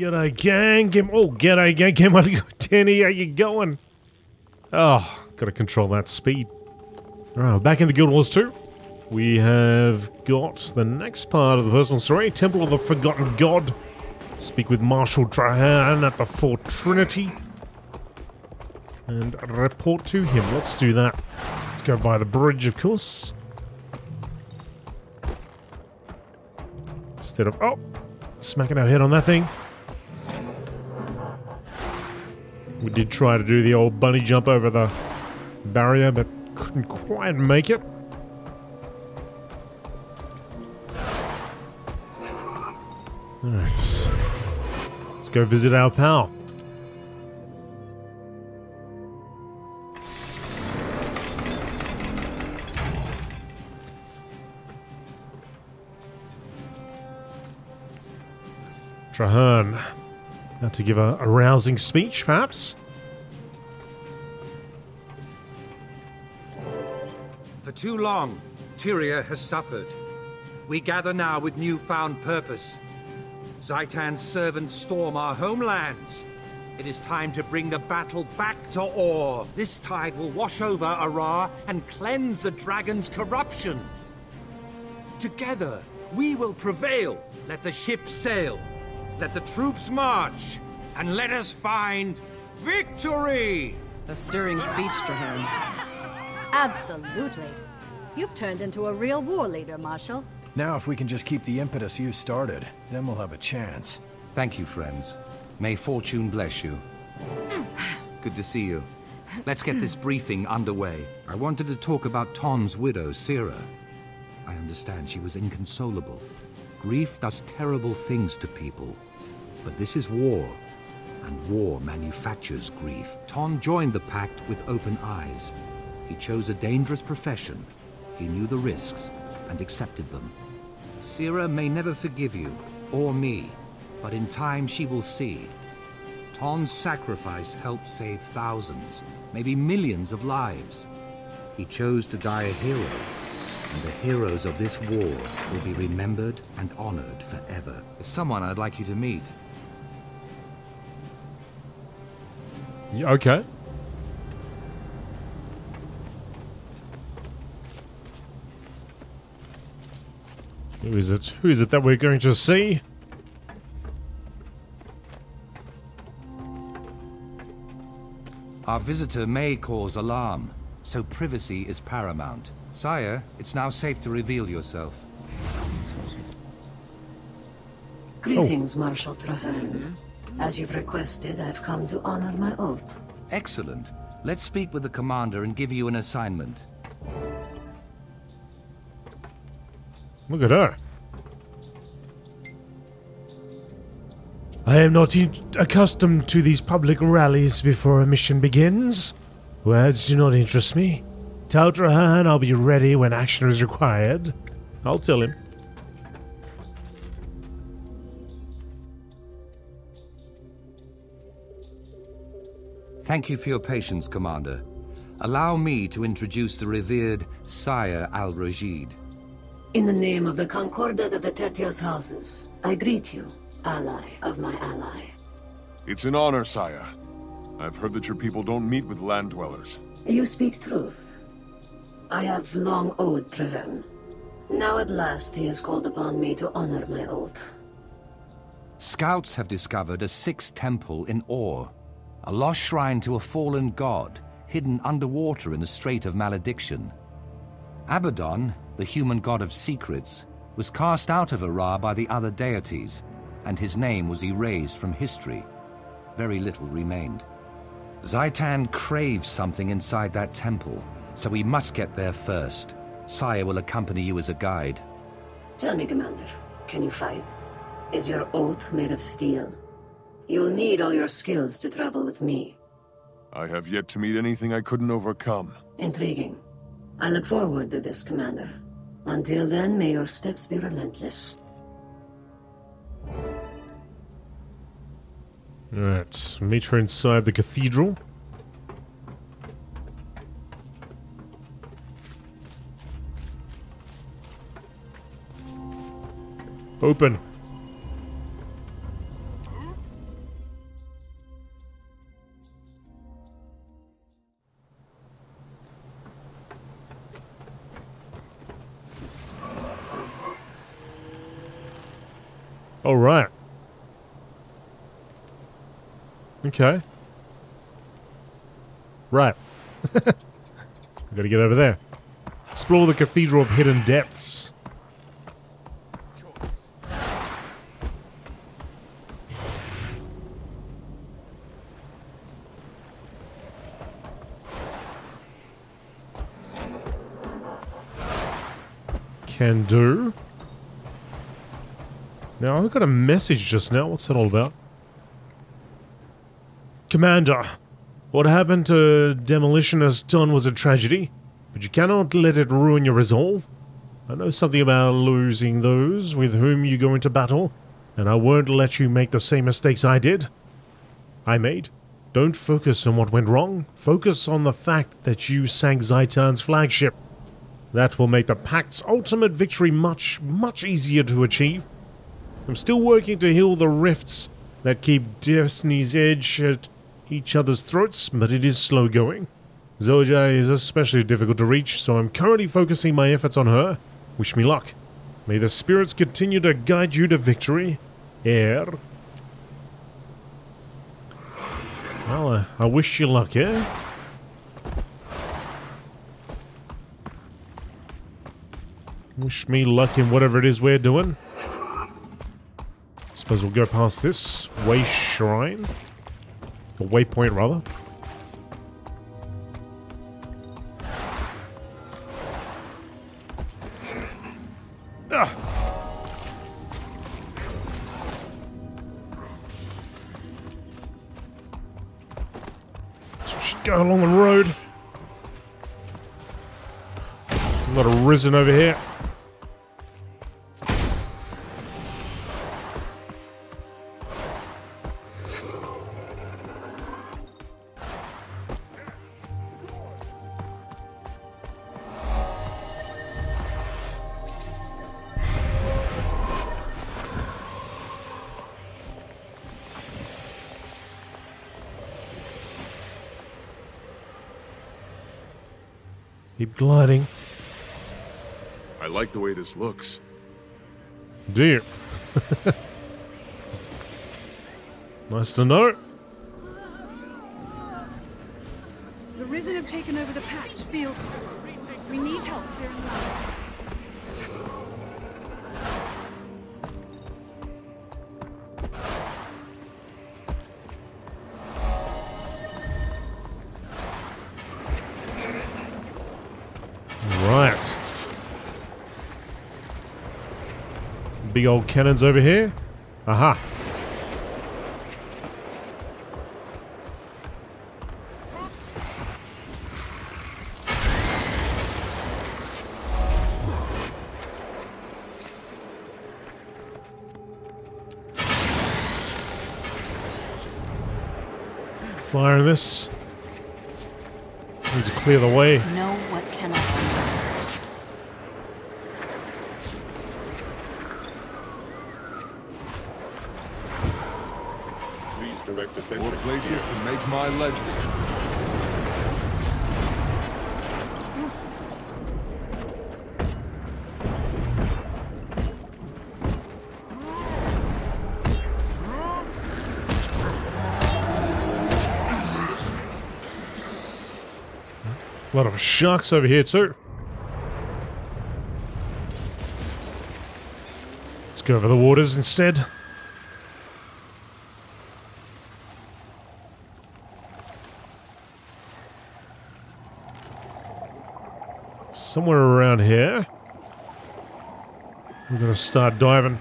G'day, gang. Game. Oh, g'day, gang. Game on Tenny. How you going? Oh, gotta control that speed. All right, we're back in the Guild Wars 2. We have got the next part of the personal story Temple of the Forgotten God. Speak with Marshal Trahearne at the Fort Trinity. And report to him. Let's do that. Let's go by the bridge, of course. Instead of. Oh! Smacking our head on that thing. We did try to do the old bunny jump over the barrier, but couldn't quite make it. Alright. Let's go visit our pal. Trahearne. To give a, a rousing speech, perhaps? For too long, Tyria has suffered. We gather now with newfound purpose. Zhaitan's servants storm our homelands. It is time to bring the battle back to Orr. This tide will wash over Arah and cleanse the dragon's corruption. Together, we will prevail. Let the ships sail. Let the troops march. And let us find victory! A stirring speech, Trahearne. Absolutely. You've turned into a real war leader, Marshal. Now if we can just keep the impetus you started, then we'll have a chance. Thank you, friends. May fortune bless you. Good to see you. Let's get this briefing underway. I wanted to talk about Tonn's widow, Sira. I understand she was inconsolable. Grief does terrible things to people. But this is war, and war manufactures grief. Tonn joined the pact with open eyes. He chose a dangerous profession. He knew the risks and accepted them. Sira may never forgive you, or me, but in time she will see. Tonn's sacrifice helped save thousands, maybe millions of lives. He chose to die a hero, and the heroes of this war will be remembered and honored forever. There's someone I'd like you to meet. Yeah, okay. Who is it? Who is it that we're going to see? Our visitor may cause alarm, so privacy is paramount. Sire, it's now safe to reveal yourself. Greetings, Marshal Trahearne. As you've requested, I've come to honor my oath. Excellent. Let's speak with the commander and give you an assignment. Look at her. I am not e- accustomed to these public rallies before a mission begins. Words do not interest me. Tell Trahearne I'll be ready when action is required. I'll tell him. Thank you for your patience, Commander. Allow me to introduce the revered Sire Al-Rajid. In the name of the Concordat of the Tetios houses, I greet you, ally of my ally. It's an honor, Sire. I've heard that your people don't meet with land dwellers. You speak truth. I have long owed Trahearne. Now at last he has called upon me to honor my oath. Scouts have discovered a sixth temple in Orr, a lost shrine to a fallen god hidden underwater in the Strait of Malediction. Abaddon, the human god of secrets, was cast out of Arah by the other deities, and his name was erased from history. Very little remained. Zhaitan craves something inside that temple, so we must get there first. Sire will accompany you as a guide. Tell me, Commander, can you fight? Is your oath made of steel? You'll need all your skills to travel with me. I have yet to meet anything I couldn't overcome. Intriguing. I look forward to this, Commander. Until then, may your steps be relentless. Alright, meet her inside the cathedral. Open. All right. Okay. Right. we got to get over there. Explore the Cathedral of Hidden Depths. Can do. Now, I got a message just now. What's that all about? Commander, what happened to Demolitionist Tonn was a tragedy, but you cannot let it ruin your resolve. I know something about losing those with whom you go into battle, and I won't let you make the same mistakes I did. I made. Don't focus on what went wrong. Focus on the fact that you sank Zhaitan's flagship. That will make the Pact's ultimate victory much, much easier to achieve. I'm still working to heal the rifts that keep Destiny's Edge at each other's throats, but it is slow going. Zojja is especially difficult to reach, so I'm currently focusing my efforts on her. Wish me luck. May the spirits continue to guide you to victory. Air. Well, uh, I wish you luck, eh? Wish me luck in whatever it is we're doing. Suppose we'll go past this way shrine. Or waypoint, rather. Ah. Along the road. A lot of risen over here. Gliding. I like the way this looks. Do you? nice to know. Big old cannons over here. Aha. Fire this. Need to clear the way. Know what cannot be done. Please direct attention. More places to make my legend. A lot of sharks over here too. Let's go over the waters instead. Somewhere around here. We're gonna start diving.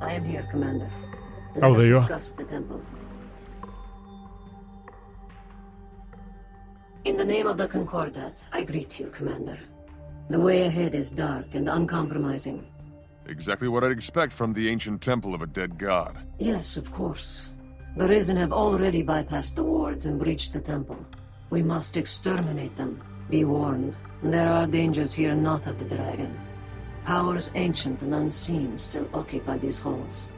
I am here, Commander. Let Oh, there you are. the temple. Name of the Concordat, I greet you, Commander. The way ahead is dark and uncompromising. Exactly what I'd expect from the ancient temple of a dead god. Yes, of course. The Risen have already bypassed the wards and breached the temple. We must exterminate them. Be warned, there are dangers here not of the dragon. Powers ancient and unseen still occupy these halls.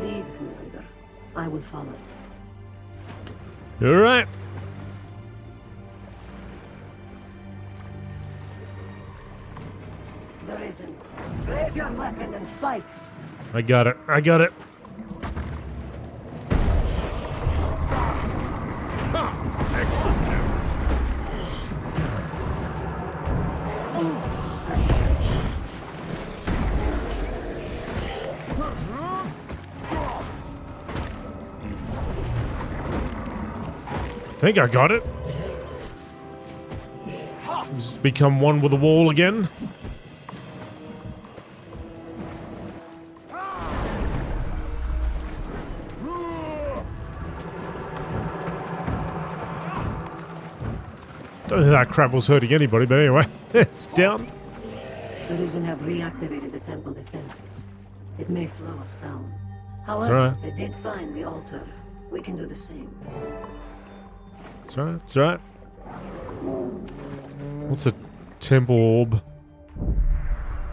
Lead, Commander. I will follow. All right. The reason. Raise your weapon and fight. I got it. I got it. I think I got it. To become one with the wall again. That crap was hurting anybody, but anyway, it's down. The Risen have reactivated the temple defenses. It may slow us down. However, right. they did find the altar. We can do the same. That's right, that's right. What's a temple orb?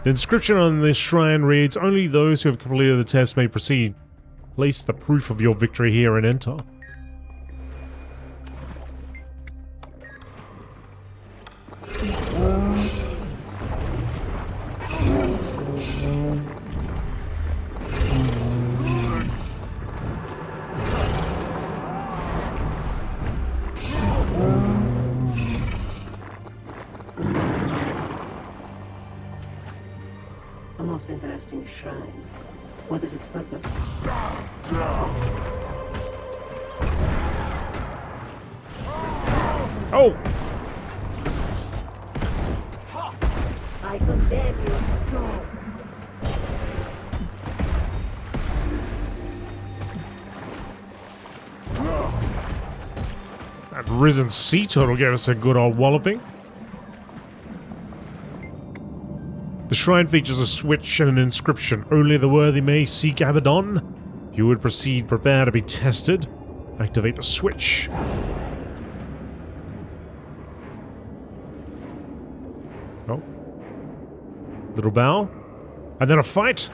The inscription on this shrine reads, Only those who have completed the test may proceed. Place the proof of your victory here and enter. A most interesting shrine. What is its purpose? Oh! I condemn your soul. That risen sea turtle gave us a good old walloping. Shrine features a switch and an inscription. Only the worthy may seek Abaddon. If you would proceed, prepare to be tested. Activate the switch. Oh. Little bow. And then a fight.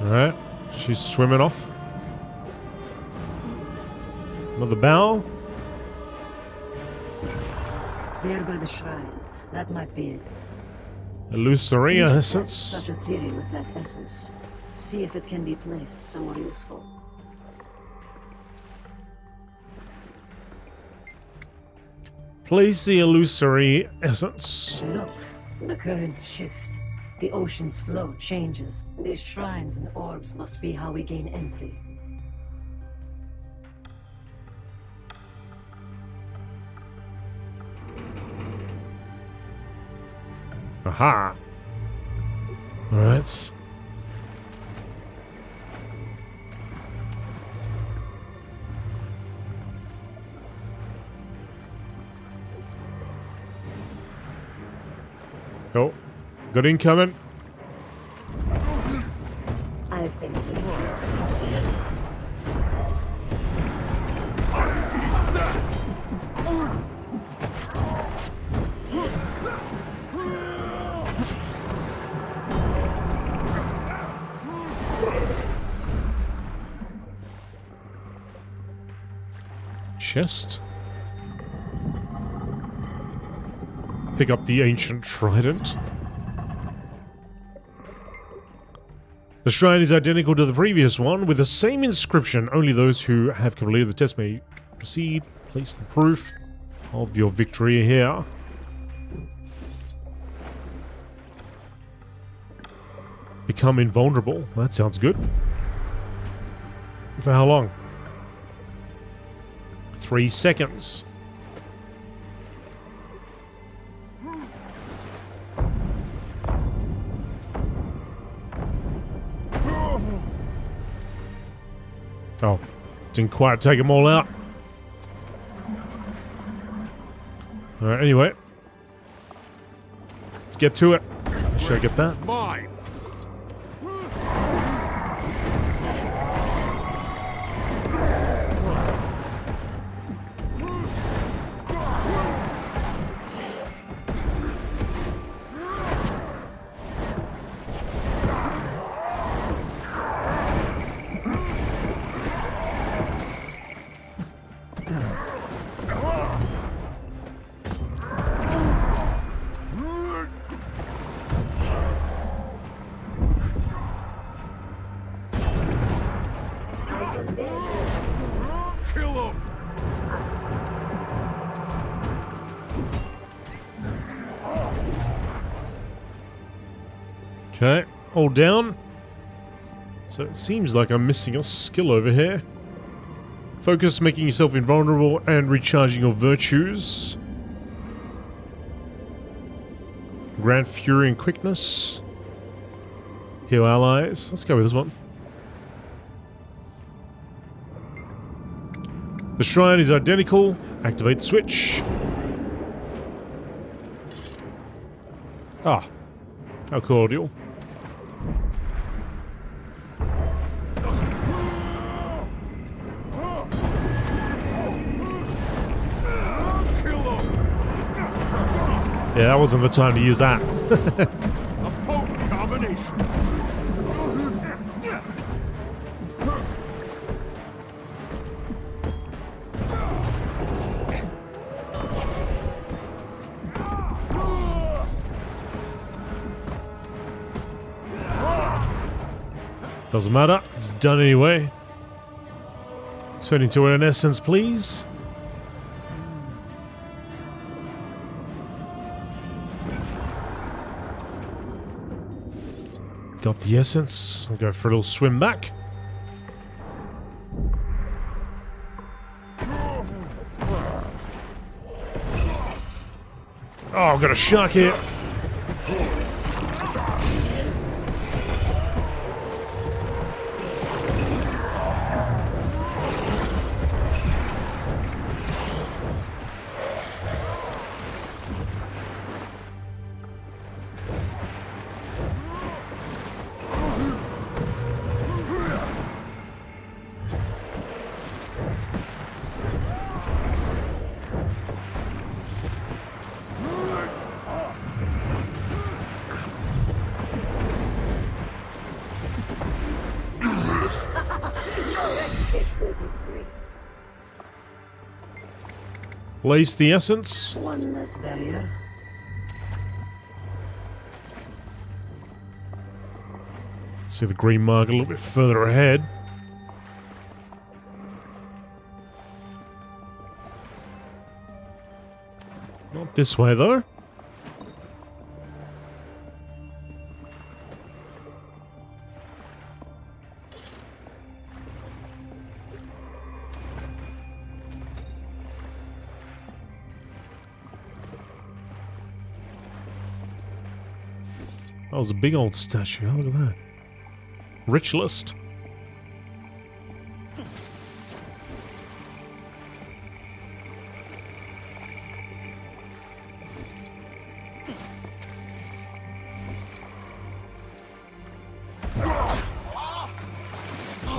Alright. She's swimming off. Another bow. There by the shrine. That might be it. Illusoria essence. Such a theory with that essence. See if it can be placed somewhere useful. Place the illusory essence. Look, the currents shift. The ocean's flow changes. These shrines and orbs must be how we gain entry. Aha. Alright. Oh, good incoming. Chest. Pick up the ancient trident. The shrine is identical to the previous one, with the same inscription. Only those who have completed the test may proceed. Place the proof of your victory here. Become invulnerable. That sounds good. For how long? Three seconds. Oh, didn't quite take them all out. Alright, anyway. Let's get to it. Should I get that? Mine. Okay, all down. So it seems like I'm missing a skill over here. Focus, making yourself invulnerable and recharging your virtues. Grant Fury and Quickness. Heal allies. Let's go with this one. The shrine is identical. Activate the switch. Ah. How cordial. Yeah, that wasn't the time to use that. A potent combination. Doesn't matter. It's done anyway. Turn into an essence, please. Got the essence. I'll go for a little swim back. Oh, I've got a shark here. Place the essence. One less barrier. See the green mark a little bit further ahead. Not this way though. That was a big old statue. Oh, look at that. Rich list.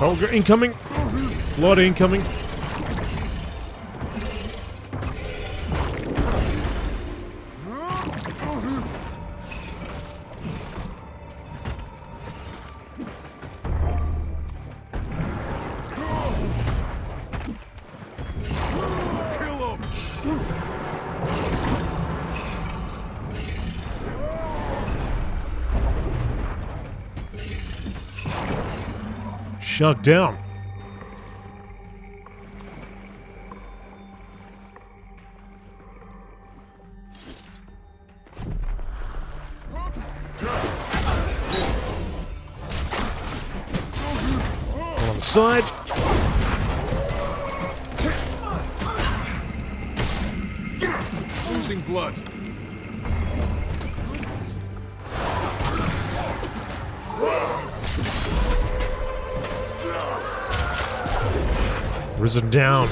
Oh, incoming. Lot incoming. Knock down. On the side. Losing blood. Risen down.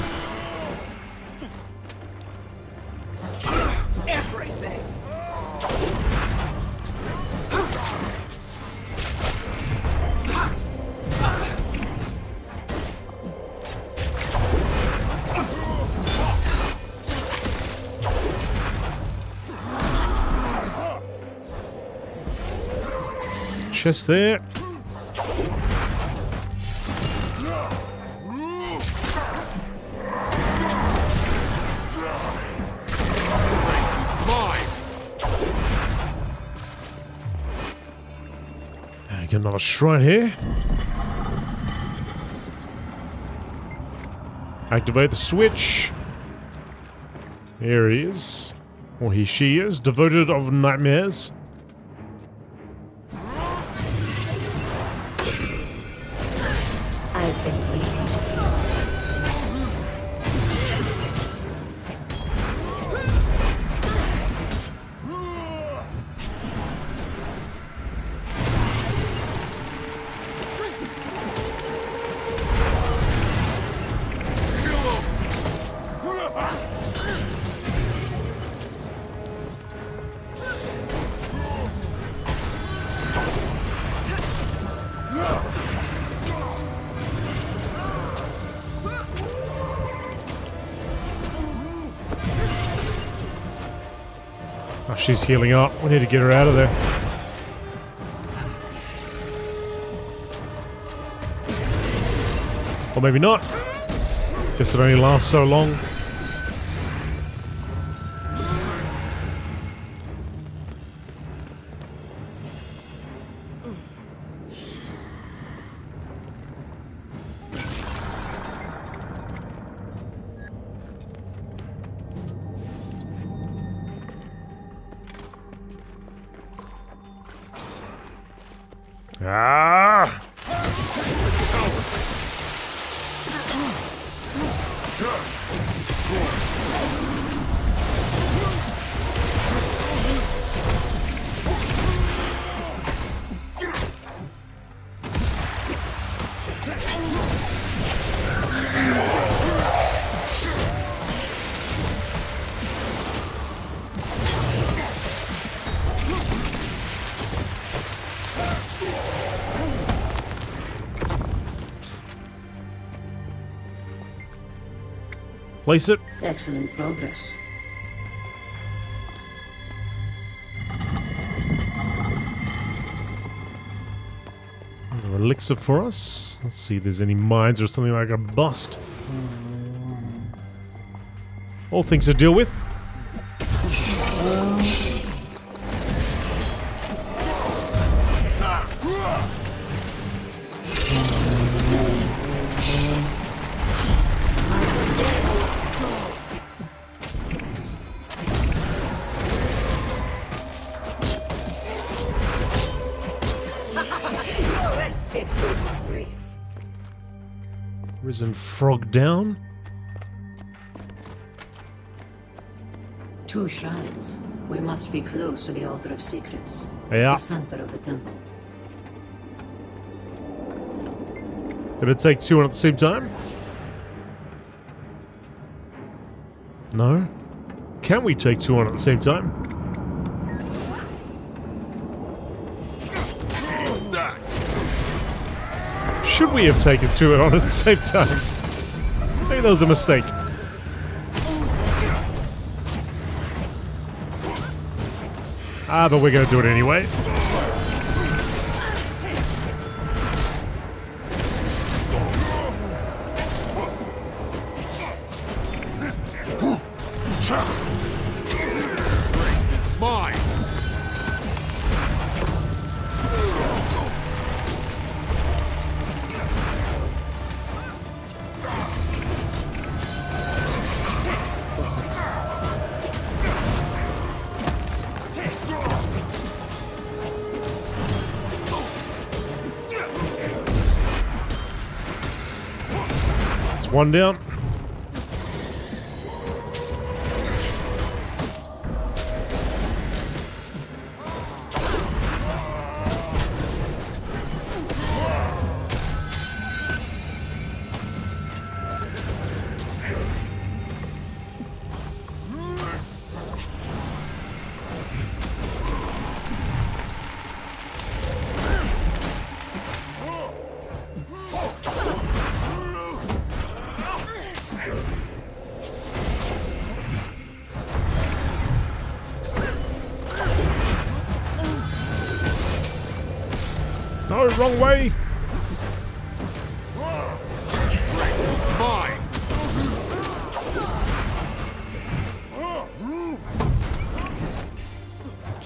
Chest there. Another shrine here. Activate the switch. Here he is. Or he, she is. Devoted of nightmares. Oh, she's healing up. We need to get her out of there. Or maybe not. Guess it only lasts so long. Place it. Excellent progress. Another elixir for us. Let's see if there's any mines or something like a bust. All things to deal with. Two shrines. We must be close to the Altar of Secrets. Yeah. The center of the temple. Gonna take two on at the same time? No? Can we take two on at the same time? Should we have taken two on at the same time? Maybe that was a mistake. Ah, but we're gonna do it anyway. One down.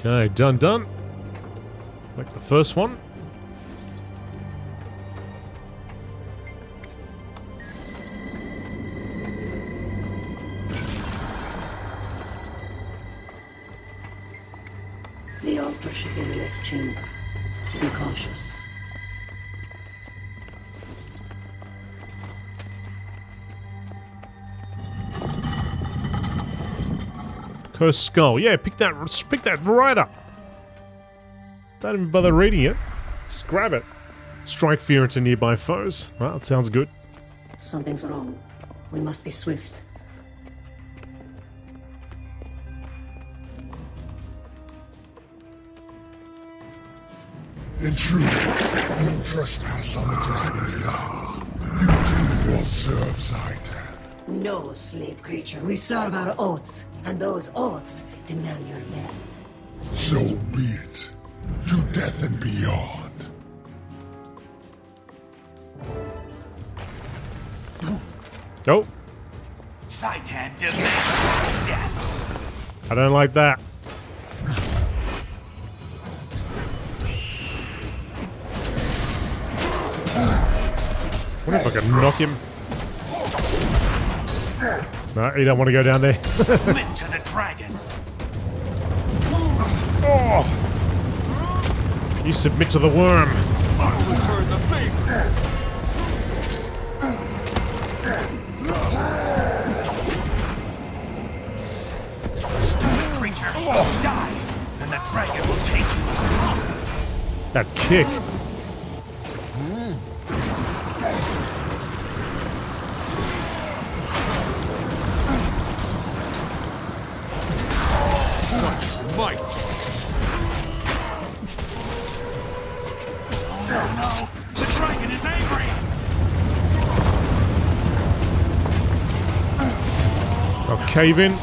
Okay, done, done. Like the first one. Cursed skull. Yeah, pick that. Pick that right up. Don't even bother reading it. Just grab it. Strike fear into nearby foes. Well, that sounds good. Something's wrong. We must be swift. Intruder, you trespass on the dragon's land. You too will serve Zhaitan. No, slave creature. We serve our oaths, and those oaths demand your death. So be it. To death and beyond. Oh, Zhaitan demands death. I don't like that. What if I can knock him? No, you don't want to go down there. Submit to the dragon. oh. You submit to the worm. I'll return the favor. Stupid creature. Die, and the dragon will take you. That kick. Cave in.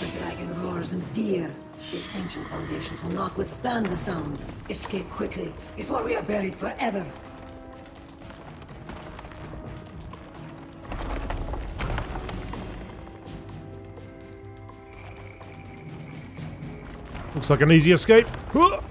The dragon roars in fear. His ancient foundations will not withstand the sound. Escape quickly, before we are buried forever. Looks like an easy escape. Huh.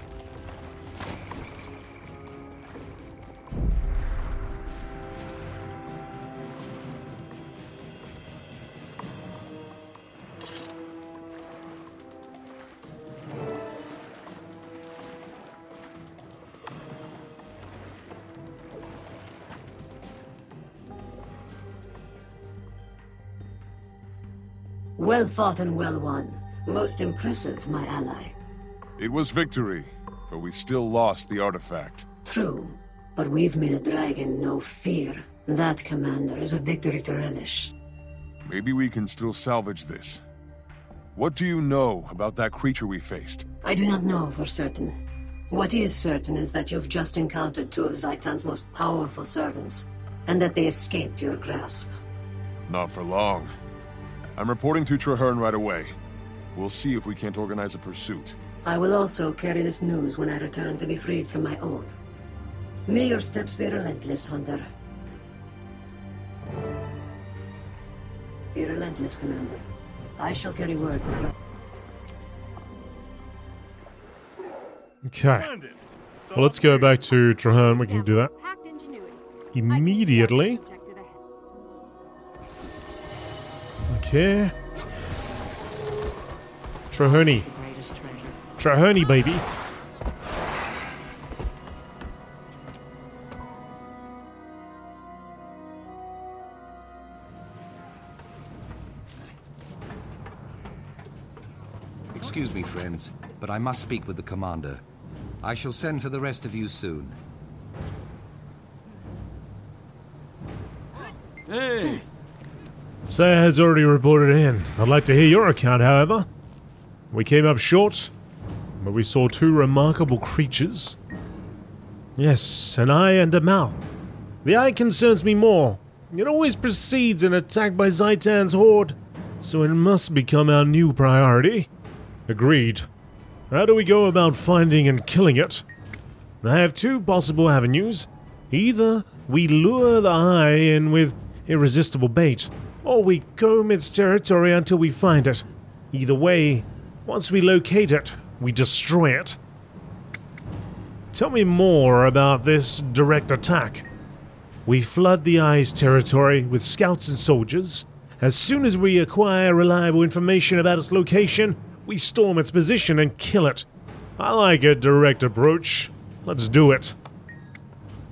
Well fought and well won. Most impressive, my ally. It was victory, but we still lost the artifact. True, but we've made a dragon no fear. That, Commander, is a victory to relish. Maybe we can still salvage this. What do you know about that creature we faced? I do not know for certain. What is certain is that you've just encountered two of Zhaitan's most powerful servants, and that they escaped your grasp. Not for long. I'm reporting to Trahearne right away. We'll see if we can't organize a pursuit. I will also carry this news when I return to be freed from my oath. May your steps be relentless, Hunter. Be relentless, Commander. I shall carry word to Tra- Okay. Well, let's go back to Trahearne. We can do that Packed immediately. Okay. Trahoney. Trahoney, baby. Excuse me, friends, but I must speak with the commander. I shall send for the rest of you soon. Hey! Zojja has already reported in. I'd like to hear your account, however. We came up short, but we saw two remarkable creatures. Yes, an eye and a mouth. The eye concerns me more. It always precedes an attack by Zhaitan's horde, so it must become our new priority. Agreed. How do we go about finding and killing it? I have two possible avenues. Either we lure the eye in with irresistible bait, or we comb its territory until we find it. Either way, once we locate it, we destroy it. Tell me more about this direct attack. We flood the Eye's territory with scouts and soldiers. As soon as we acquire reliable information about its location, we storm its position and kill it. I like a direct approach. Let's do it.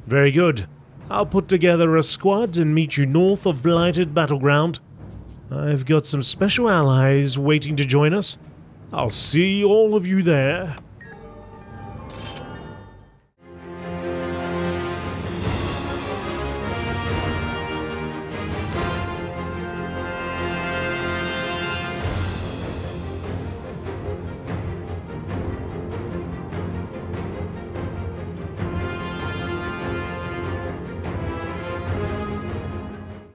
Very good. I'll put together a squad and meet you north of Blighted Battleground. I've got some special allies waiting to join us. I'll see all of you there.